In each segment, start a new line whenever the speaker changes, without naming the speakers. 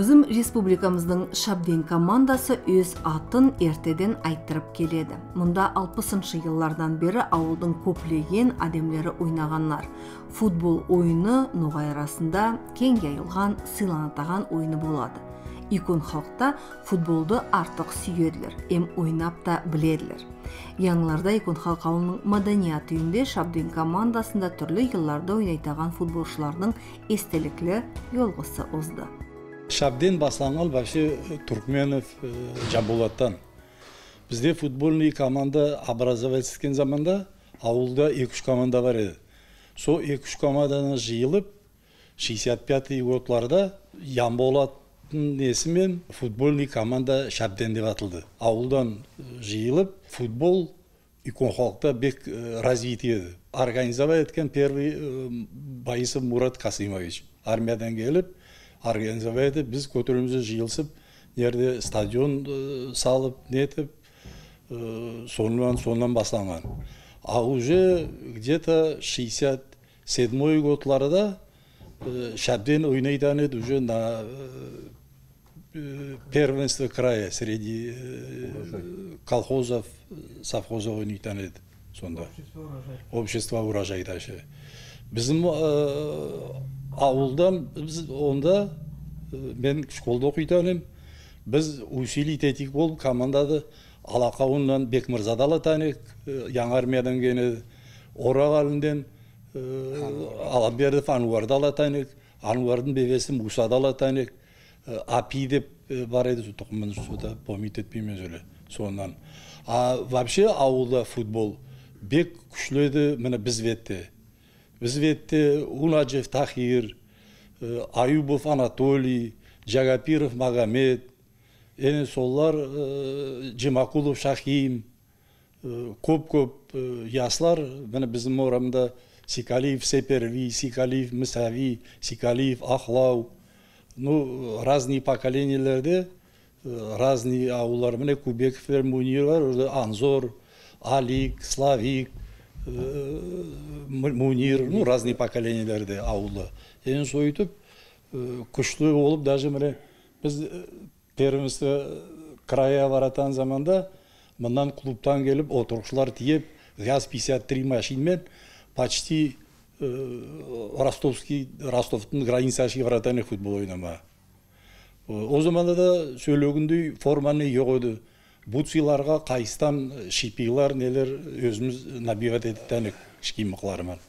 Bizim республикамыздың Шабден командасы өз атын ертеден айттырып келеді. Мұнда 60-шы жыллардан бері ауылдың көплеген адемлері ойнағанлар. Футбол ойыны ноғай арасында кең яйылған, сыйланатаған ойыны болады. Икон халықта футболды артық сүйеділер, эм ойнап та біледілер. Яңларда икон халық ауылының маданият үйінде Шабден командасында түрлі жылларда ойнайтаған футболшылардың естеліклі yolғысы озды
шабден башланган вообще туркменов жамбулаттан бізде футбольный команда образовать еткен заманда ауылда екі үш команда бар еді. Сол екі үш команданы жиылып 65 годларда ямболаттың несімен футбольный команда шабден деп атылды. Ауылдан жиылып футбол иконхалықта бек развитие еді. Организовать еткен первый байысов мурат касимович армиядан келіп организовать етіп біз көтереміз жиылысып жерде стадион салып нетіп сонан сонан басталған а уже где то шестьдесят седьмой годларда шабден ойнайтын еді уже на первенство края среди колхозов совхозов ойнайтын еді сонда общество урожайда ше біздің ауылдан біз онда мен школда оқитын едім. Біз усилить етейік болып командады алақауыннан бекмырзада едік. Жаңа армиядан келген орақ әлінден аламбердов ануарды алатын едік. Ануардың бебесі мусады алатын едік. Апи деп бар еді тұқымын сода помнить етпеймін өзі сонан а вообще ауылда футбол бек күшлі еді міне біз ветте біз ветте унаджев тахир аюбов анатолий жагапиров магомед эне солар жемакулов шахим көп көп яслар міне біздің орамда сикалиев сеперви сикалиев мисави сикалиев ахлау ну разные поколениелерде разные ауылдар міне бар анзор алик славик мунир ну разные поколениелерде ауылы. Енді сөйтіп күшті болып даже міне біз первенство края баратын заманда мындан клубтан келіп отырықшылар тиеп газ 53 машинамен почти ростовский ростовтың границасы баратын футбол ойнама. О заманда да сөйлегендей форманы жоқ еді буциларға қайыстан шипилар нелер өзіміз набивать етіп кішкеймықларымен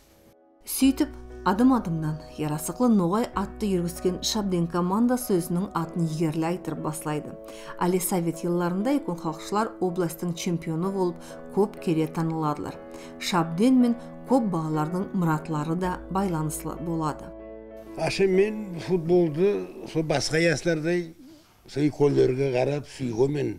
сөйтіп адым адымнан ярасықлы ноғай атты жүргізген шабден командасы өзінің атын егерлі айтырып баслайды әлі совет жылларында икон халықшылар областың чемпионы болып көп кере таныладылар. Шабден мен көп балалардың мұратлары да байланыслы болады.
Ашы мен футболды сол басқа яслардай сол қарап сүйгенмін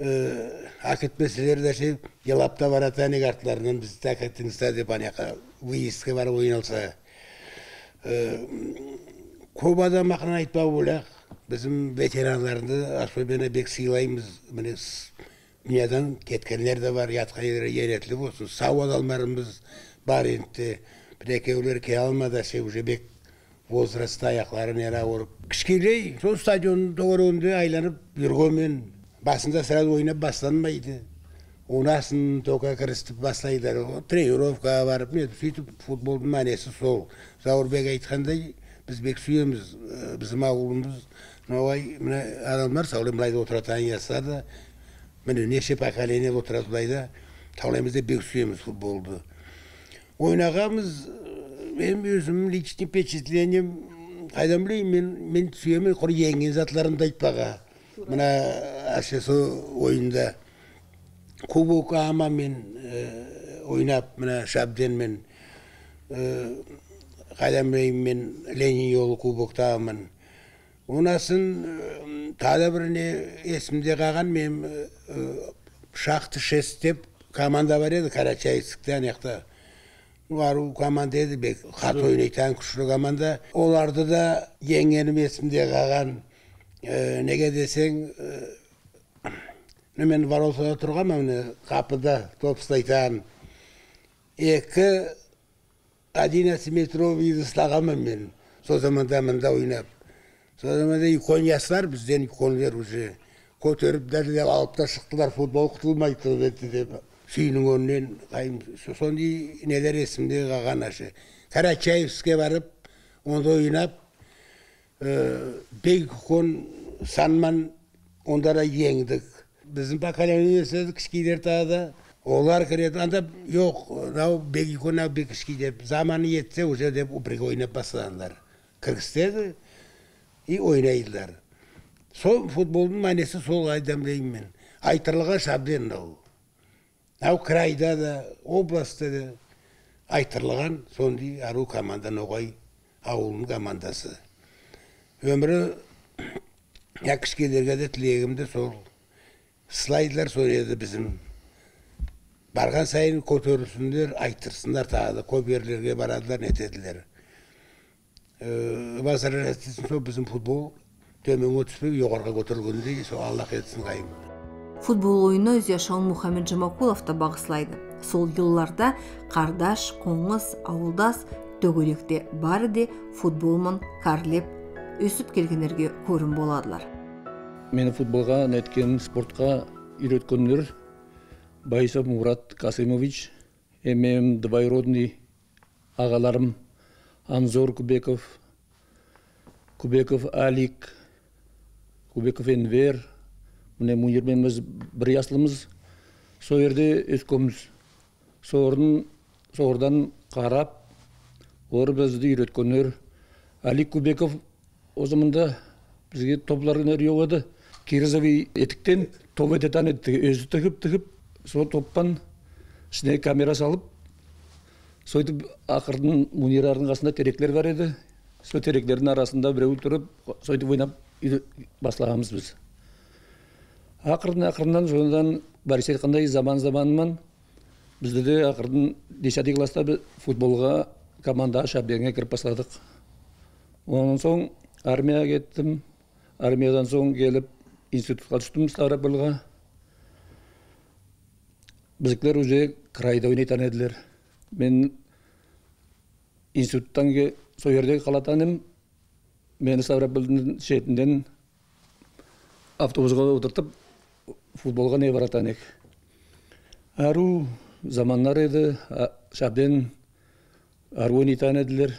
әкетпеселер десе елап та баратын артларынан біз әкеттіңіздер деп ана жаққа выездке барып ойналса көп адам ақын айтпау болақ біздің ветеранларды особенно бек сыйлаймыз міне дүниядан кеткендер де бар жатқан еретлі болсын сау адамдарымыз бар енді бір келе алмады десе уже бек возрастта аяқтары нері ауырып кішкелей сол стадион төңірегінде айланып жүргенмен басында сразу ойнап басталмайды онасын только кірістіп бастайды тренировкаға барып не сөйтіп футболдың мәнесі сол зауырбек айтқандай біз бек сүйеміз біздің ауылымыз мынауай мына адамдар сауле былайда отыратын яса да міне неше поколение отырады былайда таулаймыз бек сүйеміз футболды ойнағанбыз мен өзім личный впечатлением қайдан білейін мен мен сүйемін құр еңген затларымды айтпаға мына әсіресе ойында кубок амамен ойнап мына шабденмен қайдан білейін мен ленин жолы кубоктамын онасын тағы бір не есімде қалған мен шақты шест деп команда бар еді карачаевскте ана жақта ару команда еді бек хат ойнайтын күшті команда оларды да жеңгенім есімде қалған неге десең мен воротада тұрғанмын міне қапыда топ ұстайтын екі одиннадцать метровыйды ұстағанмын мен сол заманда мында ойнап. Содан да икониястар бізден иконлар уже көтеріп дәлелеп алып та шықтылар футбол құтылмайды деп сүйінің önінен қайым. Сондай нелер есімде қалған ашы карачаевскке барып онда ойнап беккон санман ондара еңдік біздің поколение өседі кішкейлер тағы олар кіреді анда жоқ мынау бекикон бек кішкей деп заманы етсе уже деп бірге ойнап бастағандар кіргізеді и ойнайдылар сол футболдың мәнесі сол айдан деймін мен айтырлыға шабден мынау мынау крайда да областта да айтырлыған сондай ару команда ноғай ауылының командасы өмірі я кішкелерге де тілегім де сол слайдлар сол еді біздің барған сайын көтерілсіндер айтырсындар тағы да көп жерлерге барадылар нетеділер возрастетін сол біздің футбол төменге түспей жоғарыға көтерілгендей сол аллах етсін қайым
футбол ойыны өз жашауын мұхаммед жамакулов та бағыслайды сол жылларда қардаш қоңыз ауылдас төгөректе бары де футболмон карлеп өсіп келгендерге көрін боладылар.
Мені футболға неткен спортқа үйреткендер байсов мурат касымович эмем двоюродный ағаларым анзор кубеков кубеков алик кубеков энвер. Міне мунирмен біз бір яслымыз сол жерде өскенбіз. Соордун соордан қарап олар бізді үйреткендер. Алик кубеков о заманда бізге топлар жоқ еді кирзовый етіктен топ ететан өзі тігіп тігіп сол топпан ішіне камера салып сөйтіп ақырдың мунирардың қасында тереклер бар еді сол теректердің арасында біреу тұрып сөйтіп ойнап бастағанбыз біз ақырын ақырынан содан борис айтқандай заман заманынан бізді де ақырын десятый класста футболға команда шабдеңге кіріп бастадық онан соң армияға кеттім. Армиядан соң келіп институтқа түстім ставропольға біздікілер уже крайда ойнайтын еділер. Мен институттан сол жерде қалатын едім мені ставропольдің шетінен автобусқа отыртып футболға не баратын едік ару заманнар еді шабден ару ойнайтын еділер.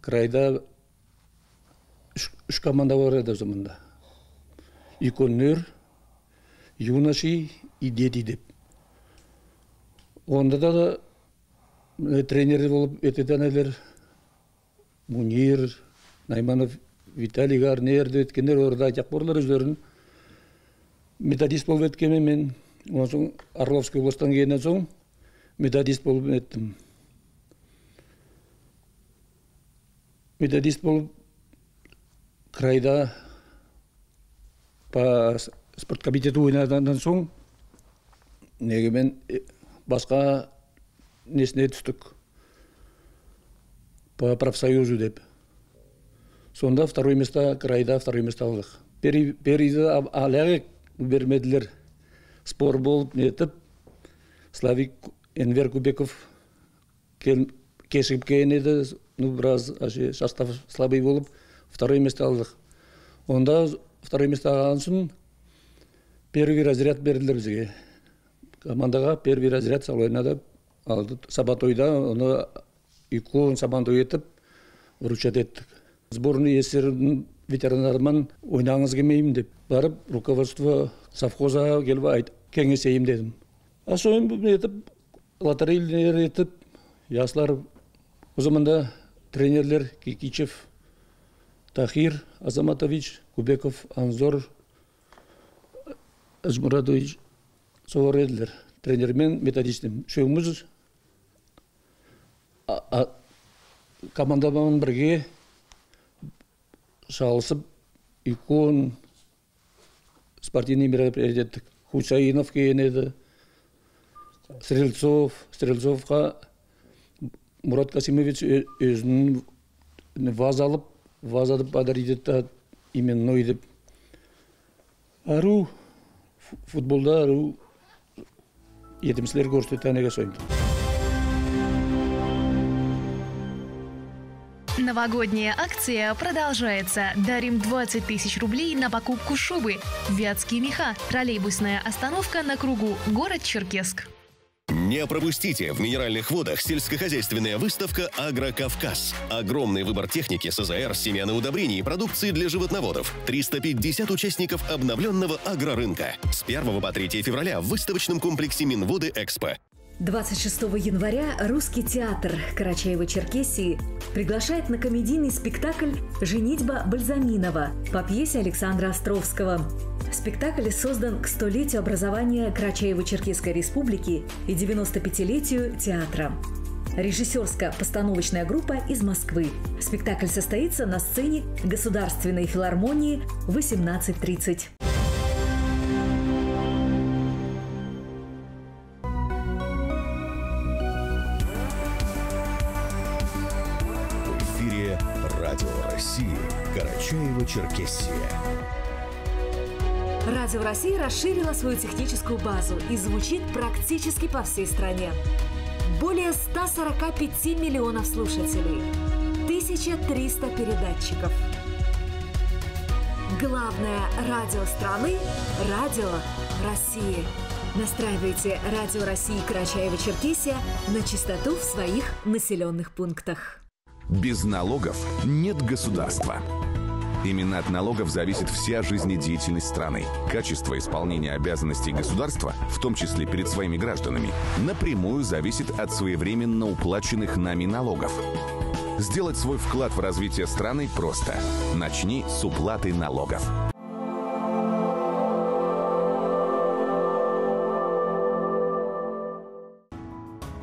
Крайда үш команда бар еді о заманда иконнер юноши и дети деп онда да тренер болып ететін әлер мунир найманов виталий гарнер деп еткендер орда айтақ борлар өздерін методист болып еткенмін мен онан соң орловский областан келгеннен соң методист болып еттім методист болып крайда по спорт ойнағаннан соң негемен басқа несіне түстік по профсоюзу деп сонда второй место крайда второй место алдық периді алаяқ бермеділер спор болып нетіп славик энвер кубеков кешігіп келген еді. Ну біраз состав слабый болып второй место алдық. Онда второй место алған соң первый разряд берділер бізге. Командаға первый разряд солайна деп алды. Сабатойда оны икон сабантой етіп вручать еттік. Сборный сссрдің ветерандарымен ойнағыңыз келмеймін деп барып руководство совхоза келіп айт кеңесейін дедім. Соны етіп лотерейлер етіп яслар о заманда тренерлер кикичев тахир азаматович кубеков анзор ажмурадович солар еділер тренермен методистім үшеуміз командамен бірге шалысып икон спортивный мероприятие еттік хусаинов келген еді стрельцов стрельцовқа мурат касимович өзінің ваза алып ваза подарить етті именной деп ару футболда ару етімсілер көрсетті әнеге сойынды
Новогодняя акция продолжается. Дарим 20 тысяч рублей на покупку шубы. Вятские меха. Троллейбусная остановка на кругу. Город Черкесск.
Не пропустите в Минеральных водах сельскохозяйственная выставка «Агрокавказ». Огромный выбор техники, СЗР, семян и удобрений продукции для животноводов. 350 участников обновленного агрорынка. С 1 по 3 февраля в выставочном комплексе Минводы «Экспо».
26 января Русский театр Карачаева-Черкесии приглашает на комедийный спектакль «Женитьба Бальзаминова» по пьесе Александра Островского. Спектакль создан к столетию образования Карачаево-Черкесской республики и 95-летию театра. Режиссерско-постановочная группа из Москвы. Спектакль состоится на сцене Государственной филармонии в 18.30.
Радио России Карачаево-Черкесия.
Радио России расширила свою техническую базу и звучит практически по всей стране. Более 145 миллионов слушателей, 1300 передатчиков. Главное радио страны – Радио России. Настраивайте Радио России Карачаева-Черкесия на частоту в своих населенных пунктах.
Без налогов нет государства. Именно от налогов зависит вся жизнедеятельность страны. Качество исполнения обязанностей государства, в том числе перед своими гражданами, напрямую зависит от своевременно уплаченных нами налогов. Сделать свой вклад в развитие страны просто. Начни с уплаты налогов.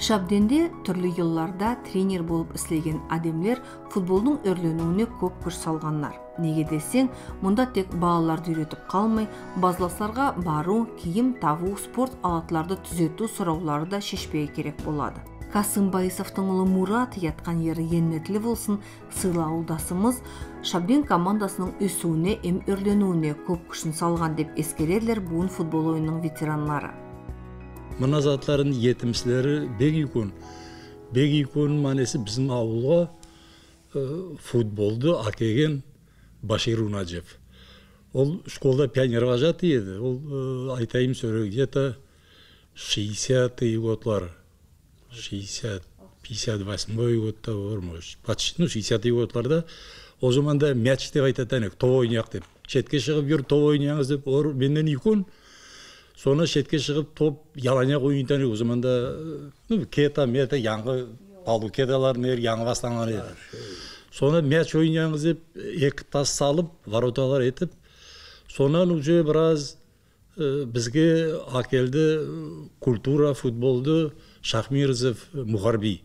Шабденде түрлі жылларда тренер болып істеген адемлер футболдың өрленуіне көп күш салғандар неге десең мұнда тек балаларды үйретіп қалмай базластарға бару киім табу спорт алатларды түзету сұраулары да шешпей керек болады. Касым байысовтың ұлы мурат ятқан ері еннетлі болсын сыйлы ауылдасымыз шабден командасының өсуіне эм өрленуіне көп күшін салған деп ескерерлер буын футбол ойынының ветеранлары
мына затлардың етімшілері бек үлкен бек үлкен манесі біздің ауылға футболды әкелген башир унаджев. Ол школда пионер вожатый еді. Ол айтайын сөре где то шестьдесятые годлар. Шестьдесят пятьдесят восьмой годта бар может почти ну шестьдесятый годларда. Ол заманда мяч деп айтатын едік топ ойнайық деп. Шетке шығып жүр топ ойнаңыз деп. Олар менен үлкен соны шетке шығып топ яланяқ ойнайтын о заманда ну кета мета яңғы балу кеталар нер яңы басталған еді. Соны мяч ойнаңыз деп екі тас салып вороталар етіп сонан уже біраз ә, бізге әкелді культура футболды шахмирзов мұхарби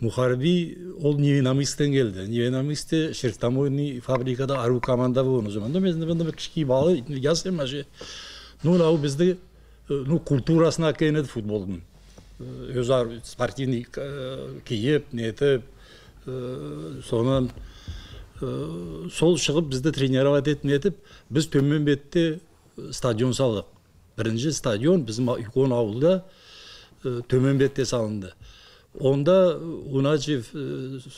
мұхарби ол невиномыстен келді. Невиномысте шерстомойный фабрикада ару команда болған. О заманда мен кішкене бала ше ну мынау бізді ну культурасына әкеледі футболдың. Өзі спортивный киіп нетіп сонан сол шығып бізді тренировать етіп нетіп біз төмен бетте стадион салдық. Бірінші стадион біздің үлкен ауылда төмен бетте салынды. Онда уначев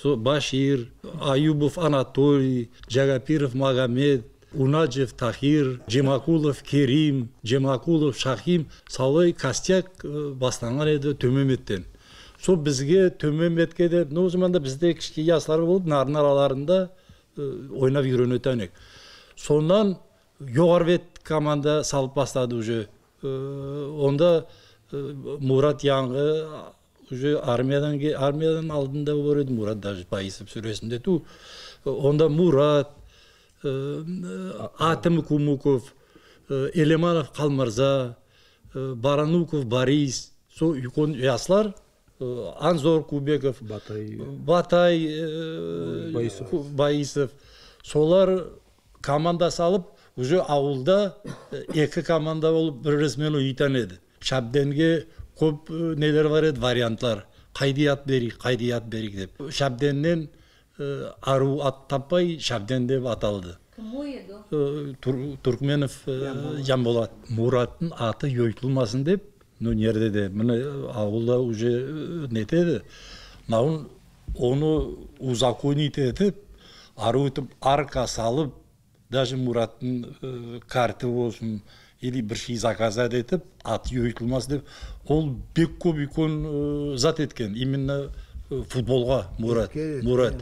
башир аюбов анатолий жагапиров магомед унаджев тахир жемакулов керим жемакулов шахим солай костяк басталған еді төменбеттен сол бізге төменбетке де ну бізде кішкене жастар болып нарын араларында ойнап үйренетін едік сонан жоғары бет команда салып бастады уже. Онда мурат яңғы уже армиядан армиядан алдында бар еді. Мурат даже байысып сүресінде ту. Онда мурат атым кумуков элеманов қалмырза барануков борис сол үлкен анзор кубеков
Батай.
батай
Байысов.
байысов солар команда салып уже ауылда екі команда болып бірісімен ойнайтын еді шабденге көп нелер бар еді варианттар қайда ат берейік қайда ат берейік деп шабденнен ару ат таппай шабден деп аталды Тур- туркменов жанболат мураттың аты жойтылмасын деп ну нерде де міне ауылда уже нетеді мынауын оны узаконить етіп ары өтіп арка салып даже мураттың ә, карты болсын или бір шей заказать етіп аты өйтілмас деп ол бек көп үлкен зат еткен. Именно футболға мурат мурат.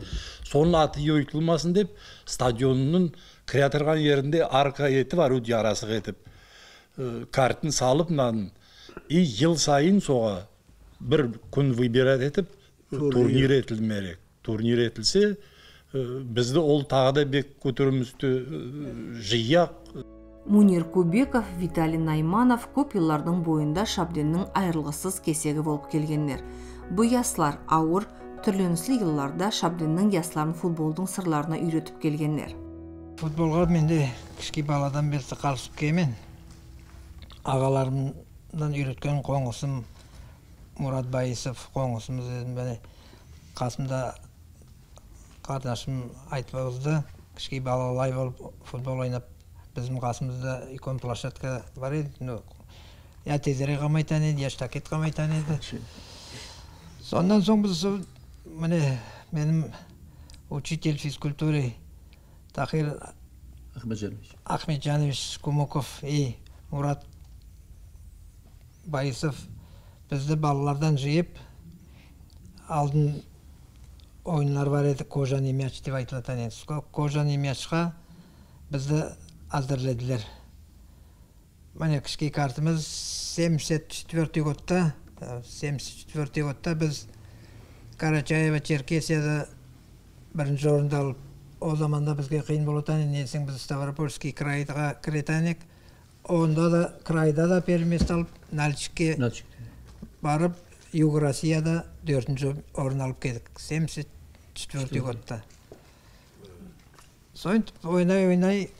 Соның аты өйтілмасын деп стадионның кіре тұрған жерінде арка етіп орудие арасық етіп ә, картын салып мынаның и жыл сайын соға бір күн выбирать етіп турнир. етілмерек турнир етілсе бізді ол тағы да бек көтерімізді жиyak
мунир кубеков виталий найманов көп жылдардың бойында шабденнің айырылғысыз кесегі болып келгендер. Бұл яслар ауыр түрленіслі жылларда шабденнің ясларын футболдың сырларына үйретіп келгендер
футболға менде кішкей баладан бері қалысып келмен ағаларымдан үйреткен қоңысым мұрат байысов қоңысымыз міне қасымда қарындашым айтып ауызды кішкене балалай болып футбол ойнап біздің қасымызда үлкен площадка бар еді ну я тезірек қамайтан еді я штакет қамайтан еді сондан соң біз міне менің учитель физкультуры тахир
ахмеджанович
ахмеджанович кумуков и мурат байысов бізді балалардан жиып алдын ойындар бар еді кожаный мяч деп айтылатын еді кожаный мячқа бізді әзірледілер міне кішкей картымыз семьдесят четвертый годта семьдесят четвертый годта біз карачаево черкесияда бірінші орынды алып о заманда бізге қиын болатын еді біз ставропольский крайға кіретін едік онда да крайда да первенство алып нальчикке барып юг россияда төртінші орын алып келдік. Семьдесят четвертый годта сөйтіп ойнай ойнай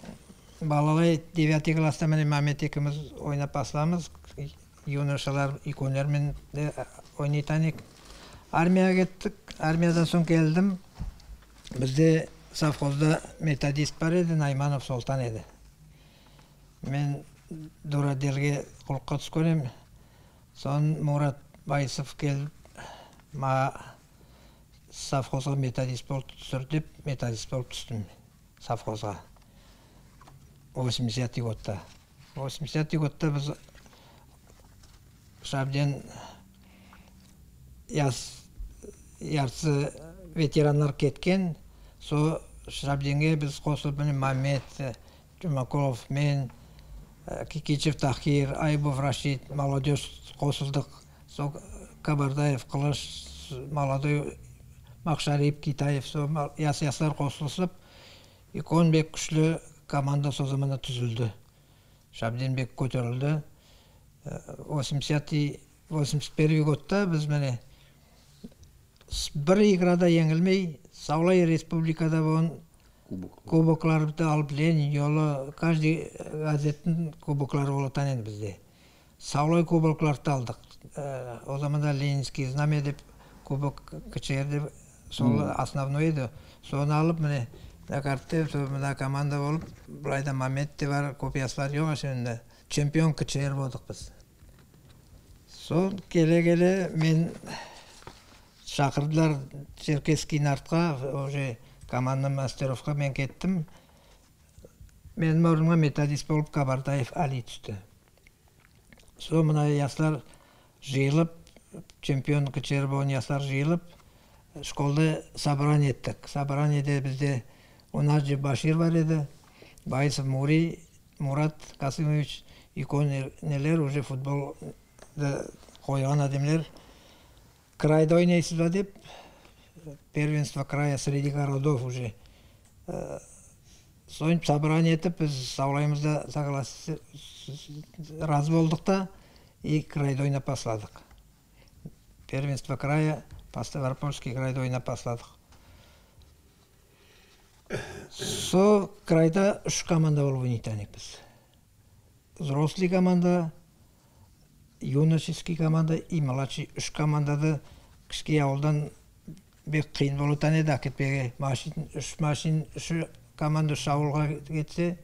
балалай девятый класста міне мамет екеуміз ойнап бастамыз. Юношалар үлкендермен де едік армияға кеттік. Армиядан соң келдім. Бізде совхозда методист бар еді найманов солтан еді. Мен дураделге құлыққа түскен едім соны мұрат байысов келіп маған совхозға методист болып түсір деп методист болып түстім совхозға. Восьмидесятый годта. Восьмидесятый годта біз шабден яс ярсы ветерандар кеткен со шабденге біз қосылып міне мамет жұмакулов мен кикичев тахир айбов рашид молодежь қосылдық сол кабардаев қылыш молодой мақшариев китаев сол яс ястар қосылысып үлкен бек күшлі команда сол заманда түзілді шабденбек көтерілді восьмидесятый восемьдесят первый годта біз міне бір играда еңілмей саулай республикада болған кубокларды алып ленин жолы каждый газеттің кубоклары болатын еді бізде. Саулай кубокларды алдық. О заманда ленинский знамя деп кубок кчр деп сол основной еді. Соны алып міне мына команда болып былайда момент те бар копиясы бар жоқ ошондо чемпион кчр болдық біз сол келе келе мен шақырдылар черкесский нартқа уже команда мастеровқа мен кеттім. Менің орныма методист болып кабардаев али түсті. Сол мына жастар жиылып чемпион кчр болған жастар жиылып школда собрание еттік. Собраниеде бізде унаджи башир бар еді байысов мури мурат касымович үлкен нелер уже футболды қойған адамдар крайда ойнайсыз ба деп первенство края среди городов уже сойтіп собрание етіп біз да разы болдық та и крайда ойнап бастадық первенство края ставропольский крайда ойнап бастадық сол крайда үш команда болып ойнайтын едік біз взрослый команда юношеский команда и младший үш командады кішкене ауылдан бек қиын болатын еді. Әкетпеге машин үш машин үш команда үш ауылға кетсе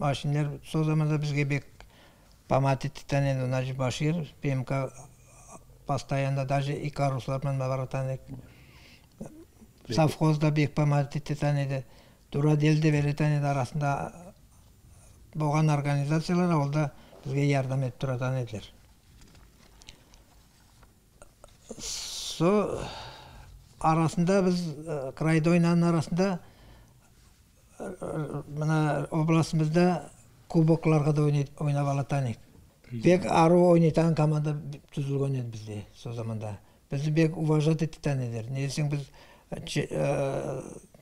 машинелер сол заманда бізге бек помат еді. Мына башир пмк постоянно даже икаруслармен баратан совхозда бекпаматитте таниды дураделде беретен еді. Арасында болған организациялар ол да бізге ярдәм етіп тұратын еділер со арасында біз крайда ойнаның арасында мына областымызда кубокларға да ойнап алатын едік. Бек ару ойнайтын команда түзілген еді бізде сол заманда. Бізді бек уважать ететін еді не десең біз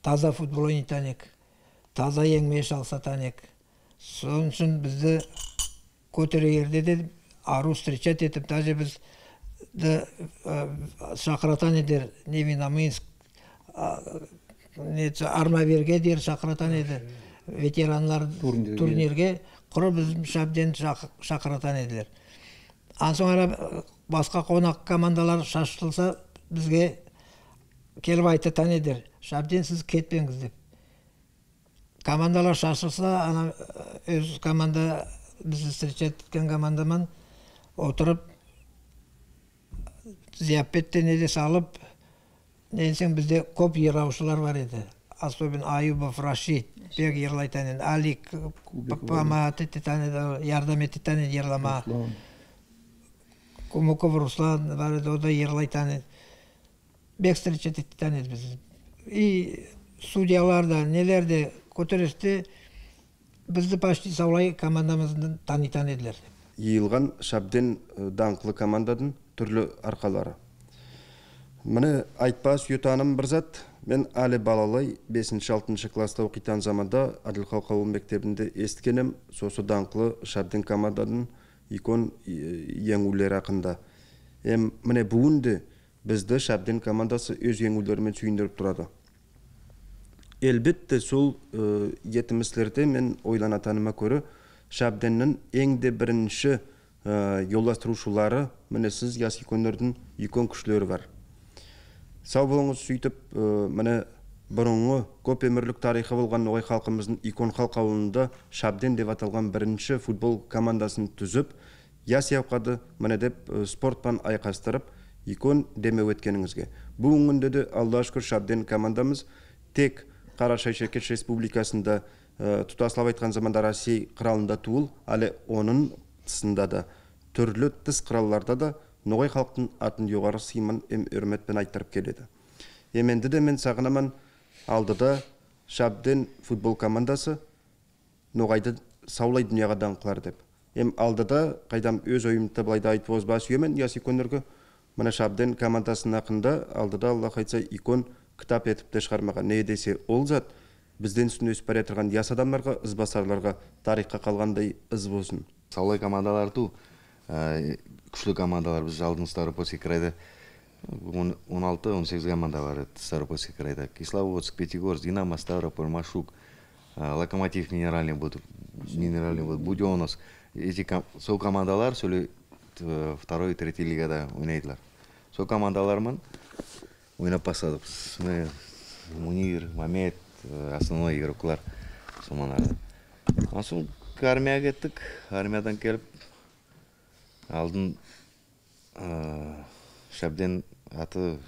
таза футбол ойнайтын едік таза алсатан едік. Сол үшін бізді көтерерде де ару встречать етіп даже бізді шақыратын едер невиномыск армавирге дер шақыратын еді. Ветеранлар турнирге. құр біз шабден шақыратын еділер. Ан соң басқа қонақ командалар шашылса бізге келіп айтатын едер. Шабден сіз кетпеңіз деп. Командалар шашылса ана өз команда бізді встречать еткен командамен отырып зияпетте неде салып не десең бізде көп ераушылар бар еді. Особенно аюбов рашид бек ерлайтан еді алик помогать ярдам еді ерлама. Кумуков руслан бар еді о да ерлайтан еді бек встречать ететін еді біз и судьялар да нелер де көтересте бізді почти саулай командамызды танитан еділер
йыйылған шабден даңқлы команданың түрлі арқалары міне айтпас ютаным бір зат мен әлі балалай 5-6 класста оқитын заманда әділхалқ ауыл мектебінде естігенім сосы даңқлы шабден команданың икон еңулер ақында міне бүгінде бізді шабден командасы өз еңулерімен сүйіндіріп тұрады әлбетте сол етіміслерде мен ойланатаныма көрі шабденнің ең де бірінші жолдастырушылары міне сіз яс иконлардың икон күшлері бар сау болыңыз сөйтіп міне бұрынғы көп өмірлік тарихы болған ноғай халқымыздың икон ауылында шабден деп аталған бірінші футбол командасын түзіп яс яуқады міне деп спортпен айқастырып икон демеу еткеніңізге бүгінгі күнде де аллаға шүкір шабден командамыз тек қара шайшекеш республикасында тұтаслап айтқан заманда россия қыралында туыл әлі оның тысында да түрлі тыс қыралларда да ноғай халықтың атын жоғары сыймын эм үрметпен айттырып келеді. Еменді де мен сағынаман алдыда шабден футбол командасы ноғайды саулай дүнияға даңқылар деп. Эм алдыда қайдам өз ойымды былайда айтып озба сүйемен яс иконлерге мына шабден командасының ақында алдыда аллах айтса икон кітап етіп те шығармаған. Не десе ол зат бізден үстін өсіп бара жатырған яс адамдарға ізбасарларға тарихқа қалғандай із болсын.
Командалар ту. Күчлүү командалар биз алдын ставропольский крайда. Он алты он сегиз команда бар еді ставропольский крайда. Кисловодск пятигорск динамо ставрополь машук. Локомотив минеральный вод минеральный вод буденовск эти сол командалар сол второй третий лигада ойнайдылар сол командалармен ойнап бастадыкпыз мына мунир мамед основной игроклар сол анан соң армияга кеттик армиядан келип алдын шабден аты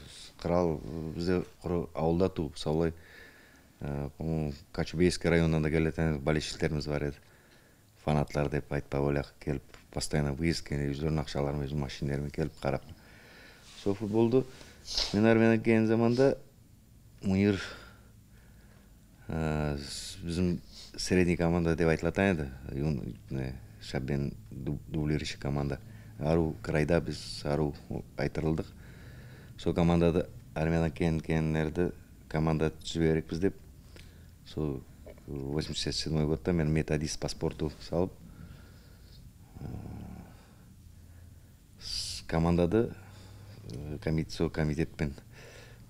кырал бизде ауылда тууп саулай по моему качубейский районунан да келетін болельщиктерибиз бар еді фанатлар деп айтпай элек келип постоянно выездке өздөрүнүн акчалары менен өз машиналары менен келип карап. Сол футболду мен армиядан келген заманда муир биздин средний команда деп айтылатын еді шабен дублирующий команда ару крайда биз ару айтырылдык сол командада армиядан келгендерди команда түзүп берекпиз деп сол восемьдесят седьмой годда мен методист по спорту салып командады сол комитетпен.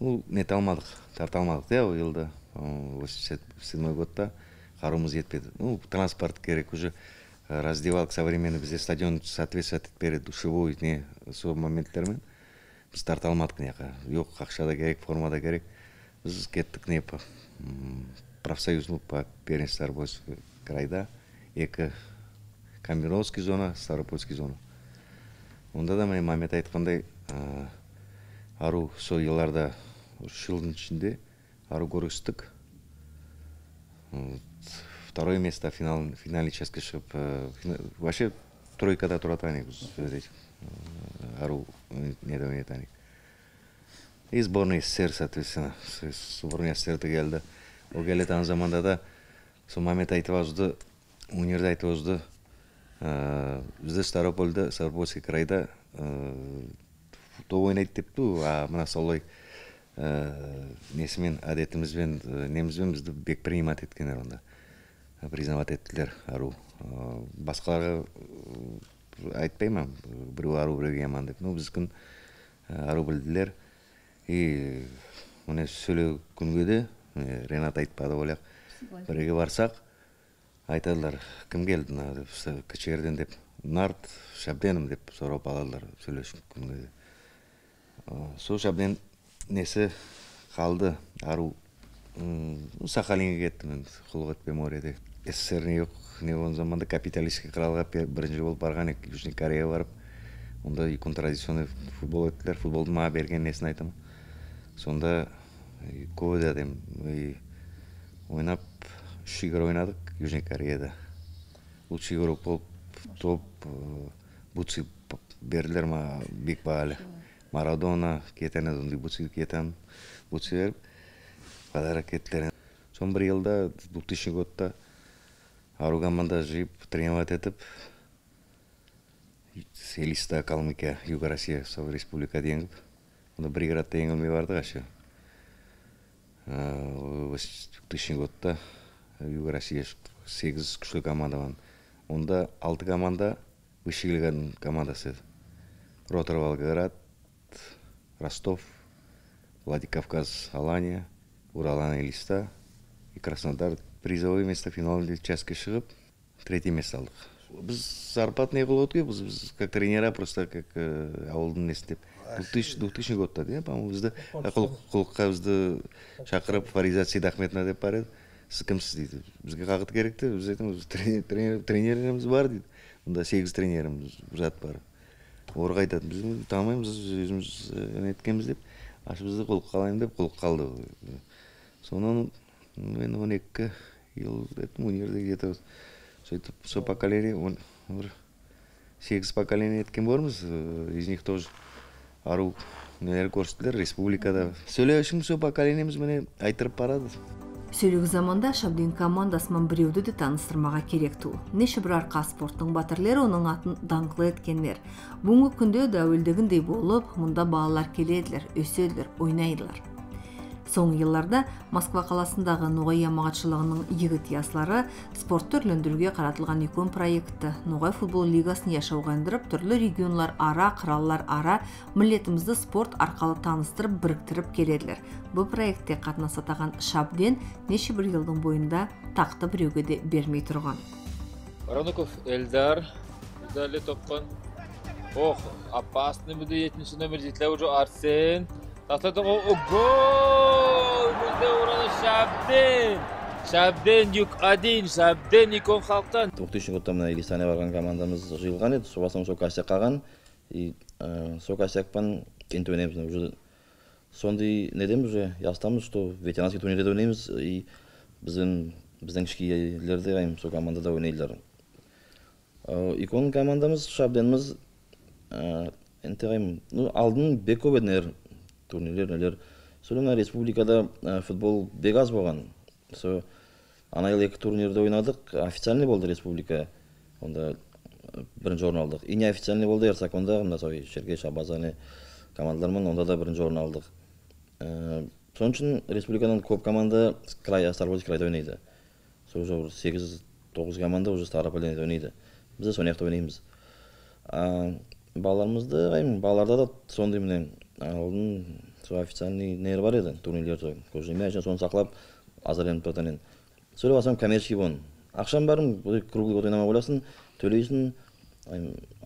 Ну нете алмадык тарта алмадык да быйыл да восемьдесят седьмой годда карообуз жетпеди ну транспорт керек уже. Раздевалка современный бізде стадион соответствовать етпей душевой не сол моменттермен. Біз тарта алмадық мына жаққа жоқ ақша да керек форма да керек. Біз кеттік не по профсоюзный по первенству крайда. Екі комбиновский зона ставропольский зона. Онда да міне мамет айтқандай ару сол жылдарда үш жылдың ішінде ару көрістік. Второе место финал финальный частьқа шығып вообще тройкада тұратын едік ару неде ойнайтын и сборная ссср соответственно сборная сссрді келді ол келетін заманда да. Сол момент айтып алды өнерді айтып алды бізде ставропольда ставропольский крайда топ ойнайды депті а мына солай несімен әдетімізбен немізбен бізді бек принимать еткендер онда. Признавать еттілер ару. Басқаларға айтпаймын біреу ару біреуге яман деп. Ну біздікін ару білділер. И міне сөйлеу күнге де ренат айтпады ойлақ біреуге барсақ айтадылар кім келді мына деп кішігірден деп. Нарт шабденім деп сұрап алалар сөйлесіп күнге де. Сол шабден несі қалды? Ару сахалинге кетті мен құлық етпей мореде ссср не жоқ не болған заманда капиталистский кралға бірінші болып барған едік южный кореяға барып онда икон традиционный футбол еттілер футболды маған берген несін айтамын. Сонда көп адам ойнап үш игра ойнадық южный кореяда. Лучший игрок болып топ буци берділер маған бек бағалы марадона кетен беріп подарок еттілер соны бір жылда двухтысячный годта ару команда жиып тренировать етіп селиста калмыкия юго россия сол республикада еңіп онда бриградта еңілмей бардық аше тысячный годта юго россия сегіз күшті команда болған онда алты команда высший лиганың командасы ротор волгоград ростов владикавказ алания урал листа и краснодар. Призовой место финалный частьқа шығып третий место алдық біз зарплата не қылып отырмыз біз как тренера просто как ауылдың несін деп двухтысячный годта иә по моему бізді құлыққа бізді шақырып фаризат сейдахметовна деп бар еді сіз кімсіз дейді бізге қағыт керек те біз айтамыз тренеріміз бар дейді мұнда сегіз тренеріміз жат бар орға айтады біз танымаймыз өзіміз неткенбіз деп аш бізді құлыққа алайын деп құлыққа алды сонан мен он екі жыл дедім универде где то сөйтіп сол поколение бір сегіз поколение еткен бармыз из них тоже ару нелер көрсеттілер республикада. Сөйлеушім сол поколениеміз міне айттырып барады.
Сөйлеу заманда шабдин командасымен біреуді де таныстырмаға керек ту. Неше бір арқа спорттың батырлары оның атын даңқлы еткендер бүгінгі күнде дәуілдігіндей болып мұнда балалар келеділер өседілер ойнайдылар. Соңғы жылдарда москва қаласындағы ноғай ямағатшылығының егіт яслары спортты үрлендіруге қаратылған үлкен проекті. Ноғай футбол лигасын яшауға ендіріп түрлі регионлар ара қыраллар ара милletімізді спорт арқылы таныстырып біріктіріп келеділер бұл проектте қатынаса таған шабден неше бір жылдың бойында тақты біреуге де бермей тұрған.
Эльдар Эльдар топқан ох опасный номер жетілер уже Арсен. Таhtada o, o gol! Bizde! Шабден юк один, Шабден икон.
2000 годта мына Илисане барған командамыз жиылған еді, собасын сол косяк қалған. И сол косякпен енді ойнаймыз уже сондай недеміз уже ястамыз, что ветеранский турнирде ойнаймыз и біздің біздің кішкейлерде қайым сол командада ойнайлар. Икон командамыз Шабденіміз енді қайым, ну алдын бек көп еді турнирлер нелер сол мына республикада футбол бек аз болған. Сол ана жыл екі турнирде ойнадық. Официальный болды республика. Онда бірінші орын алдық. И неофициальный болды ерсаконда мына сол шерке шабазаны командалармен онда да бірінші орын алдық. Сол үшін республикадан көп команда край ставропольский крайда ойнайды. Сол уже сегіз тоғыз команда уже ставропольда ойнайды. Біз де сол жақта ойнаймыз балаларымызды балаларда да сондай міне алдын сол официальный нелер бар еді турнирлер сол көже соны сақлап азарленіп тұратын енді сөйлеп алсам коммерческий болған ақшам барын круглый год ойнамай қоясың төлейсің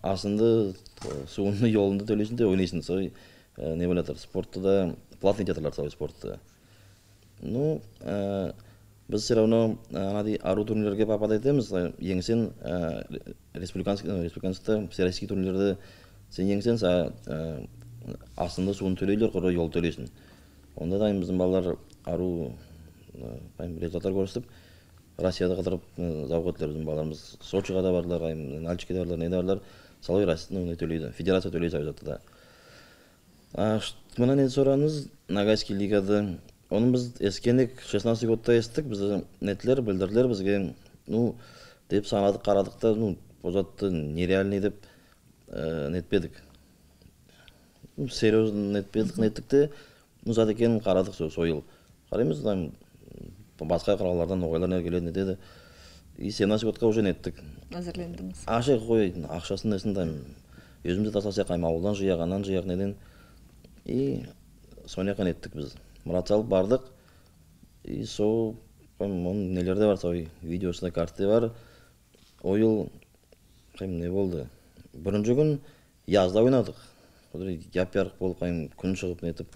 асынды суынды жолынды төлейсің де ойнайсың сол не болып жатыр спортты да платный жатырлар сол спортты ну біз все равно анадей ару турнирлерге попадать етеміз еңсең республиканский республиканскийда всероссийский турнирлерде сен еңсең астында суын төлейлер құр жол төлесін. Онда дайым біздің балалар ару результаттар көрсетіп россияда қыдырып зауға өттілер біздің балаларымыз. Сочиға да бардылар нальчикке да бардылар неде бардылар? Солай россияны төлейді федерация төлейді да. Мына не сұрағыңыз ногайский лигада. Оны біз ескендік 16 годта естік біз нетілер білдірділер бізге ну деп санадық қарадық та ну бұл затты нереальный деп нетпедік. Серьезно нетпедік неттік те ну зат екенін қарадық сол сойыл. Қараймыз басқа қалалардан ноғайлар келеді нетеді и семнадцать годқа уже неттік.
Әзірлендіңіз.
Аша қой ақшасын несін өзіміз тастасақ ауылдан жияқ анан жияқ неден. И соны жаққа неттік біз. Мұрат салып бардық. И сол оның нелер де бар сол видеосы да карты бар. Ойыл не болды. Бірінші күн язда ойнадық. Яп ярық болып күн шығып нетіп.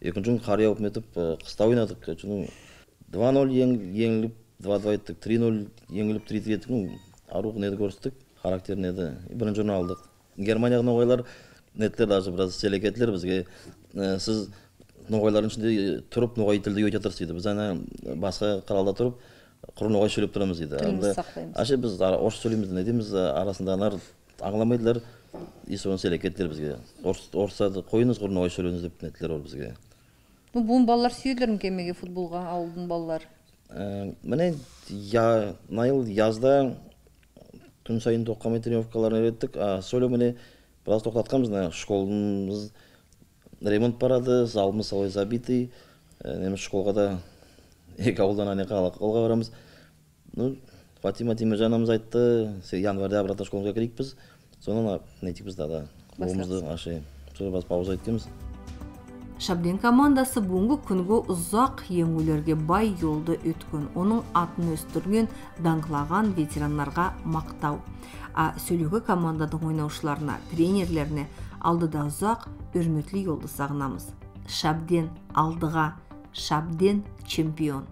Екінші күн қар жауып нетіп қыста ойнадық. Ну два ноль еңіліп два два еттік три ноль еңіліп три три еттік. Ну аруқ неді көрсеттік характер неді. Бірінші орын алдық. Германияға ноғайлар неттер даже біраз селекеттілер бізге. Сіз ноғайлардың ішінде тұрып ноғай тілді өте жатырсыз дейді. Біз ана басқа қалада тұрып құр ноғай сөйлеп тұрамыз дейді.
Тілімізді сақтаймыз.
аше біз орысша сөйлейміз не дейміз арасындағылар аңламайдылар и соны селекеттер бізге орысша қойыңыз құр ноғай сөйлеңіз деп нетілер ол бізге.
Ну буын балалар сүйеділер ме келмеге футболға ауылдың балалары?
Міне я наил язда түн сайын тоққамай тренировкаларын үйреттік а сөйлеу міне біраз тоқтатқанбыз. Мына школымыз ремонт барады залымыз солай забитый неміс школға да екі ауылдан ана қалаға барамыз. Ну фатима тимиржан анамыз айтты январьда обратно школымызға келейікпіз содан нетейікпіз да клубымызды аше біраз пауза еткенбіз
шабден командасы бүгінгі күнгі ұзақ еңулерге бай жолды өткен оның атын өстірген даңқлаған ветеранларға мақтау. А сөйлеуге командадың ойнаушыларына тренерлеріне алдыда ұзақ үрметлі жолды сағынамыз. Шабден алдыға шабден чемпион.